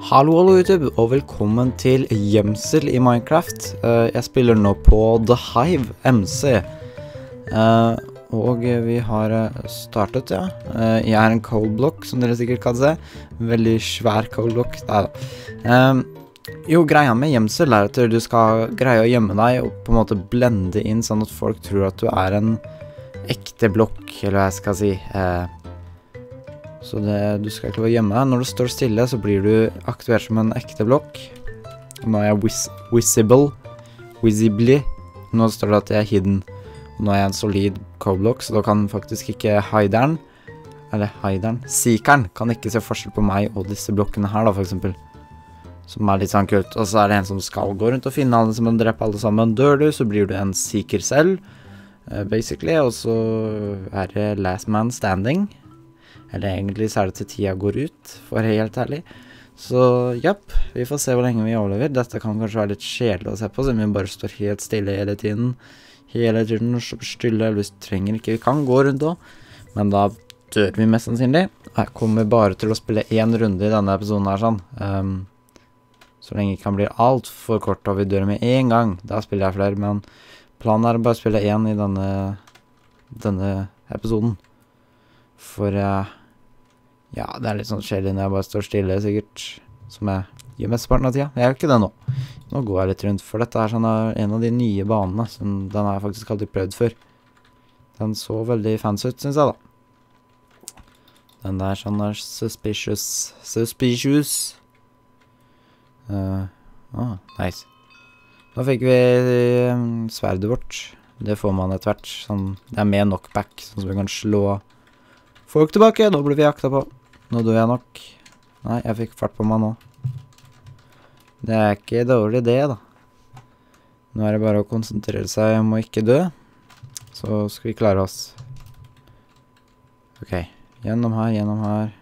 Hallo, hallo YouTube, og velkommen til gjemsel i Minecraft. Eh, jeg spiller nå på The Hive MC. Eh, og vi har eh, startet, ja. Eh, jeg er en coldblock, som dere sikkert kan se. Veldig svær coldblock, det er da. Eh, jo, greia med gjemsel er at du skal greie å gjemme deg og på en måte blende inn sånn at folk tror at du er en ekte blokk, eller hva jeg skal si. Så det, du skal ikke bare gjemme deg. Når du står stille, så blir du aktivert som en ekte blokk. Nå er jeg vis visible. Visibly. Nå står det at jeg er hidden. Nå er jeg en solid coblock, så da kan faktisk ikke hideren Eller hideren Seekeren kan ikke se forskjell på meg og disse blokkene her, da, for eksempel. Som er litt sånn kult. Og så er det en som skal gå rundt og finne alle som drepe alle sammen. Dør du, så blir du en seeker selv, eh, basically. Og så er det last man standing. Eller egentlig så er det til tida går ut, for å være helt ærlig. Så japp, vi får se hvor lenge vi overlever. Dette kan kanskje være litt kjedelig å se på, siden vi bare står helt stille hele tiden. Hele tiden stille, eller vi trenger ikke Vi kan gå rundt òg, men da dør vi mest sannsynlig. Jeg kommer bare til å spille én runde i denne episoden her, sånn. Um, så lenge det kan bli altfor kort og vi dør med én gang. Da spiller jeg flere, men planen er å bare spille én i denne, denne episoden. For eh, ja, det er litt sånn kjedelig når jeg bare står stille, sikkert. Som jeg gjør mesteparten av tida. Jeg gjør ikke det nå. Nå går jeg litt rundt, for dette er sånn eh, en av de nye banene. Som den har jeg faktisk aldri prøvd før. Den så veldig fancy ut, syns jeg, da. Den der sånn er suspicious Suspicious. Uh, ah, nice. Nå fikk vi um, sverdet vårt. Det får man etter hvert. Sånn, det er med knockback, sånn som vi kan slå folk tilbake. Nå blir vi jakta på. Nå dør jeg nok. Nei, jeg fikk fart på meg nå. Det er ikke dårlig det, da. Nå er det bare å konsentrere seg om å ikke dø. Så skal vi klare oss. Ok. Gjennom her, gjennom her.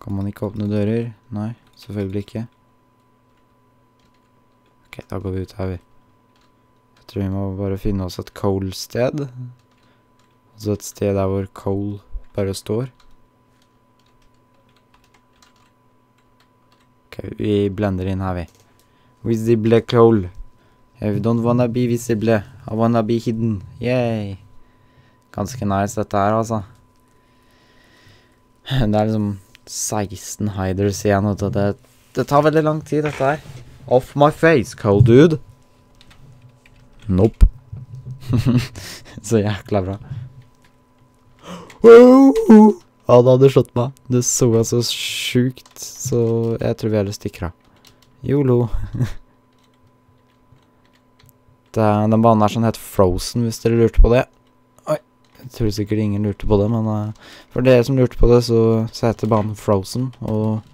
Kan man ikke åpne dører? Nei, selvfølgelig ikke. Ok, da går vi ut her, vi. Jeg tror vi må bare finne oss et coal-sted. Altså et sted der hvor coal bare står. Ok, vi blender inn her, vi. Visible coal. I don't wanna be visible. I wanna be hidden. Yay. Ganske nice dette her, altså. Det er liksom 16 hiders igjen, og det, det tar veldig lang tid, dette her. Off my face, coal dude. Nope. Så jækla bra. Han hadde slått meg. Det så så sjukt, så jeg tror vi heller stikker av. Yolo. Den banen er sånn heter frozen, hvis dere lurte på det. Oi, jeg tror sikkert ingen lurte på det, men uh, for dere som lurte på det, så, så heter banen Frozen, og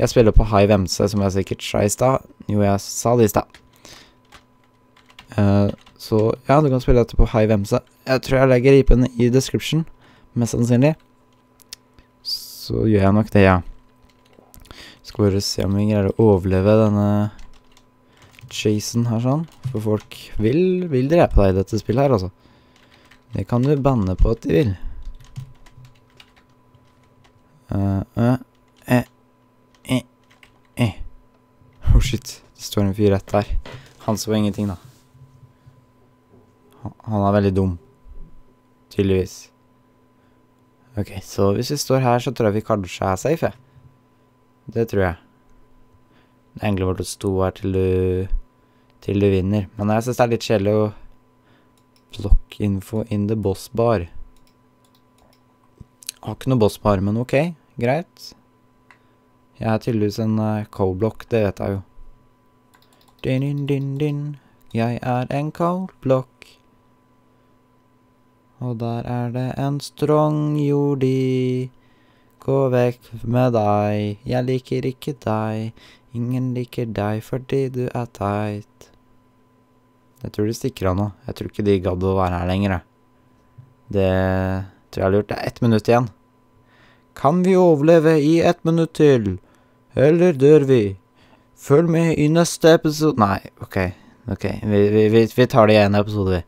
jeg spiller på Hive MC, som jeg sikkert sa i stad. Jo, jeg sa det i stad. Uh, så ja, du kan spille dette på Hive MC. Jeg tror jeg legger IP-en i description, mest sannsynlig. Så gjør jeg nok det, ja. Skal bare se om vi greier å overleve denne chasen her sånn. For folk vil, vil drepe deg i dette spillet her, altså. Det kan du banne på at de vil. Uh, uh, eh, eh, eh. Oh shit, det står en fyr rett der. Han så ingenting, da. Han, er veldig dum. Tydeligvis. Ok, så hvis vi står her, så tror jeg vi kanskje er safe, jeg. Det tror jeg. Det er egentlig bare å stå her til du til du vinner. Men jeg syns det er litt kjedelig å block info in the boss bar. Jeg Har ikke noe boss bar, men ok, greit. Jeg er tydeligvis en uh, cold-block, det vet jeg jo. Din, din, din, din. Jeg er en cold-block. Og der er det en strong jordi. Gå vekk med deg, jeg liker ikke deg. Ingen liker deg fordi du er teit. Jeg tror de stikker av nå. Jeg tror ikke de gadd å være her lenger, jeg. Det tror jeg har lurt. Det er ett minutt igjen. Kan vi overleve i ett minutt til? Eller dør vi? Følg med i neste episode Nei, OK. ok, Vi, vi, vi, tar det i én episode, vi.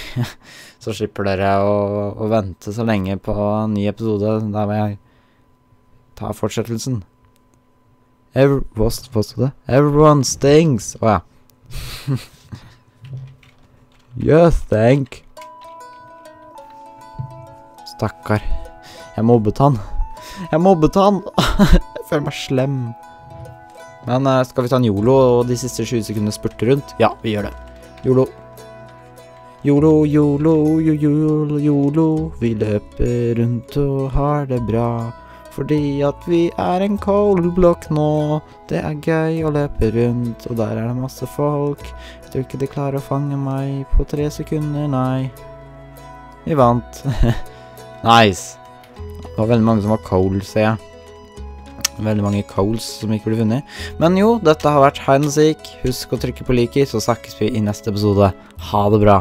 så slipper dere å, å vente så lenge på en ny episode. Der må jeg ta fortsettelsen. Every, hva st- hva sto det? Everyone stings. Å ja. you think. Stakkar. Jeg mobbet han. Jeg mobbet han! jeg føler meg slem. Men eh, skal vi ta en yolo og de siste 20 sekundene spurte rundt? Ja, vi gjør det. Yolo. Yolo, yolo, yo- yolo, yolo. Vi løper rundt og har det bra. Fordi at vi er en coldblock nå. Det er gøy å løpe rundt, og der er det masse folk. Jeg tror ikke de klarer å fange meg på tre sekunder, nei. Vi vant. nice. Det var veldig mange som var cold, ser jeg. Veldig mange coals som ikke ble funnet. Men jo, dette har vært Hide and Seek. Husk å trykke på liker, så snakkes vi i neste episode. Ha det bra.